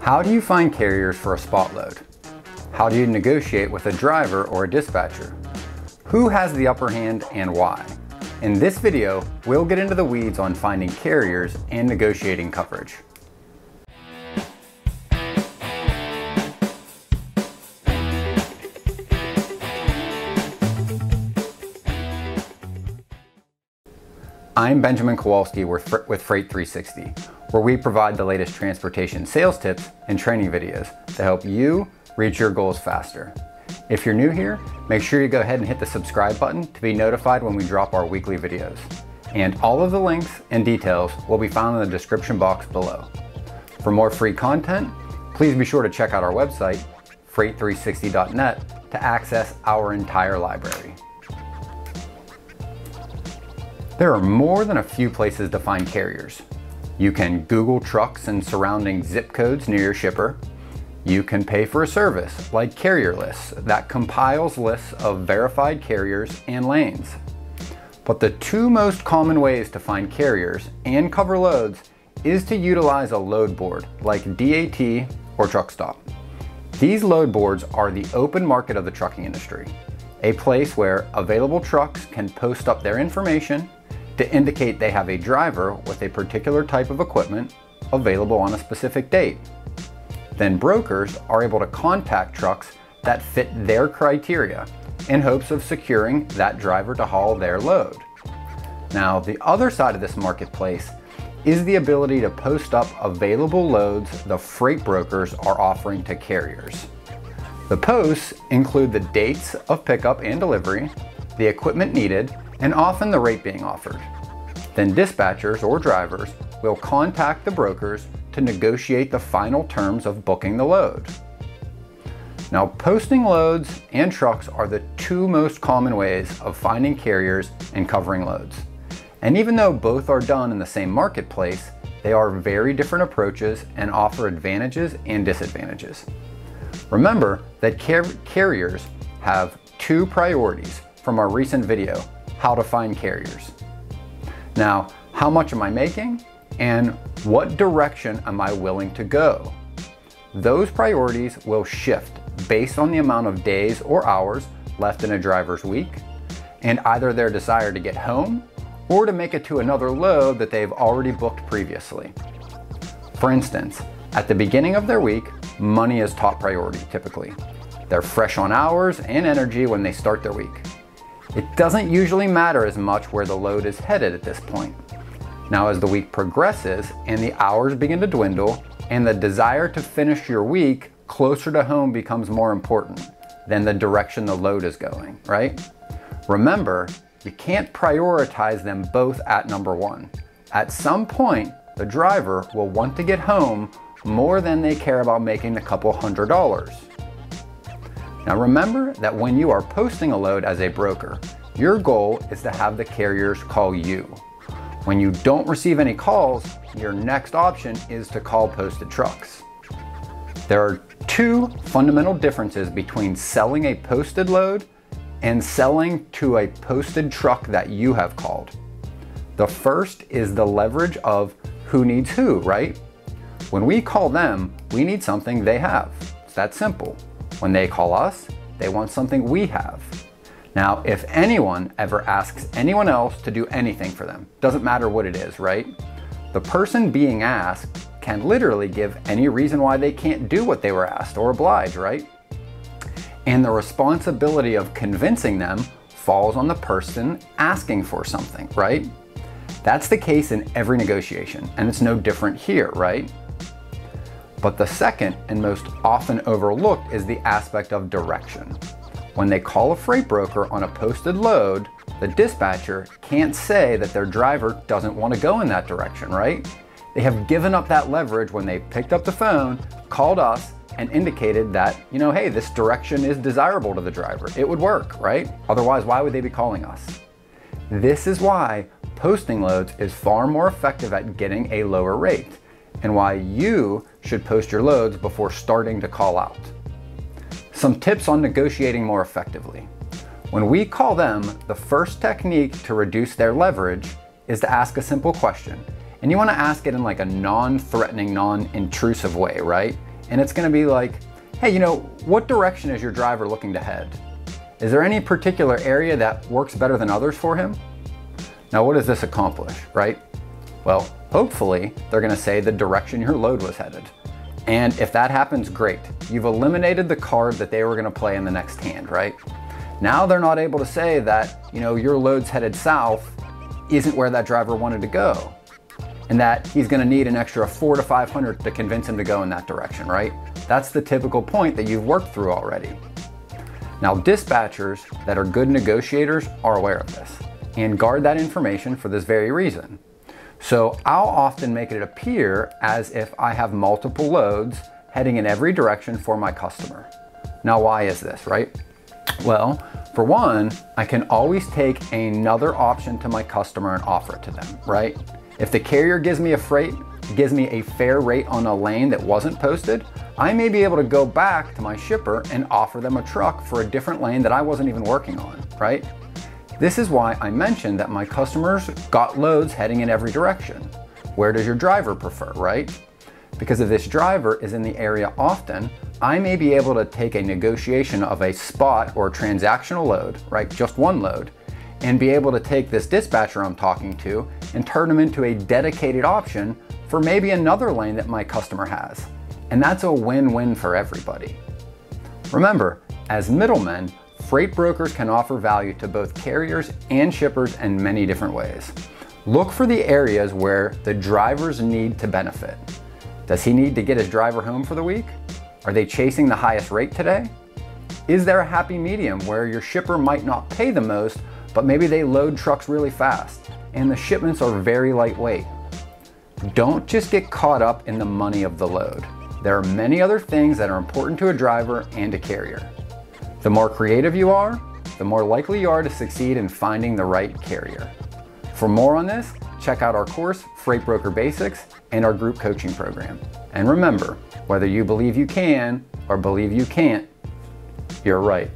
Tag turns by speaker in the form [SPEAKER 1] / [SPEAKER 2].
[SPEAKER 1] How do you find carriers for a spot load? How do you negotiate with a driver or a dispatcher? Who has the upper hand and why? In this video, we'll get into the weeds on finding carriers and negotiating coverage. I'm Benjamin Kowalski with Freight 360, where we provide the latest transportation sales tips and training videos to help you reach your goals faster. If you're new here, make sure you go ahead and hit the subscribe button to be notified when we drop our weekly videos. And all of the links and details will be found in the description box below. For more free content, please be sure to check out our website, freight360.net, to access our entire library. There are more than a few places to find carriers. You can Google trucks and surrounding zip codes near your shipper. You can pay for a service like Carrier Lists that compiles lists of verified carriers and lanes. But the two most common ways to find carriers and cover loads is to utilize a load board like DAT or Truckstop. These load boards are the open market of the trucking industry, a place where available trucks can post up their information to indicate they have a driver with a particular type of equipment available on a specific date. Then brokers are able to contact trucks that fit their criteria in hopes of securing that driver to haul their load. Now, the other side of this marketplace is the ability to post up available loads the freight brokers are offering to carriers. The posts include the dates of pickup and delivery, the equipment needed, and often the rate being offered. Then dispatchers or drivers will contact the brokers to negotiate the final terms of booking the load. Now, posting loads and trucks are the two most common ways of finding carriers and covering loads. And even though both are done in the same marketplace, they are very different approaches and offer advantages and disadvantages. Remember that car carriers have two priorities from our recent video how to find carriers. Now, how much am I making? And what direction am I willing to go? Those priorities will shift based on the amount of days or hours left in a driver's week, and either their desire to get home or to make it to another load that they've already booked previously. For instance, at the beginning of their week, money is top priority typically. They're fresh on hours and energy when they start their week. It doesn't usually matter as much where the load is headed at this point. Now as the week progresses and the hours begin to dwindle and the desire to finish your week closer to home becomes more important than the direction the load is going, right? Remember, you can't prioritize them both at number one. At some point, the driver will want to get home more than they care about making a couple hundred dollars. Now remember that when you are posting a load as a broker, your goal is to have the carriers call you. When you don't receive any calls, your next option is to call posted trucks. There are two fundamental differences between selling a posted load and selling to a posted truck that you have called. The first is the leverage of who needs who, right? When we call them, we need something they have. It's that simple. When they call us, they want something we have. Now, if anyone ever asks anyone else to do anything for them, doesn't matter what it is, right? The person being asked can literally give any reason why they can't do what they were asked or oblige, right? And the responsibility of convincing them falls on the person asking for something, right? That's the case in every negotiation, and it's no different here, right? But the second and most often overlooked is the aspect of direction. When they call a freight broker on a posted load, the dispatcher can't say that their driver doesn't want to go in that direction, right? They have given up that leverage when they picked up the phone, called us, and indicated that, you know, hey, this direction is desirable to the driver. It would work, right? Otherwise, why would they be calling us? This is why posting loads is far more effective at getting a lower rate and why you should post your loads before starting to call out. Some tips on negotiating more effectively. When we call them, the first technique to reduce their leverage is to ask a simple question. And you want to ask it in like a non-threatening, non-intrusive way, right? and it's gonna be like, hey, you know, what direction is your driver looking to head? Is there any particular area that works better than others for him? Now, what does this accomplish, right? Well, hopefully they're gonna say the direction your load was headed. And if that happens, great. You've eliminated the card that they were gonna play in the next hand, right? Now they're not able to say that, you know, your load's headed south isn't where that driver wanted to go. And that he's gonna need an extra four to 500 to convince him to go in that direction, right? That's the typical point that you've worked through already. Now dispatchers that are good negotiators are aware of this and guard that information for this very reason. So I'll often make it appear as if I have multiple loads heading in every direction for my customer. Now why is this, right? Well, for one, I can always take another option to my customer and offer it to them, right? If the carrier gives me a freight, gives me a fair rate on a lane that wasn't posted, I may be able to go back to my shipper and offer them a truck for a different lane that I wasn't even working on, right? This is why I mentioned that my customers got loads heading in every direction. Where does your driver prefer, right? Because if this driver is in the area often, I may be able to take a negotiation of a spot or transactional load, right, just one load, and be able to take this dispatcher I'm talking to and turn them into a dedicated option for maybe another lane that my customer has. And that's a win-win for everybody. Remember, as middlemen, freight brokers can offer value to both carriers and shippers in many different ways. Look for the areas where the drivers need to benefit. Does he need to get his driver home for the week? Are they chasing the highest rate today? Is there a happy medium where your shipper might not pay the most, but maybe they load trucks really fast and the shipments are very lightweight? Don't just get caught up in the money of the load. There are many other things that are important to a driver and a carrier. The more creative you are, the more likely you are to succeed in finding the right carrier. For more on this, check out our course, Freight Broker Basics, and our group coaching program. And remember, whether you believe you can or believe you can't, you're right.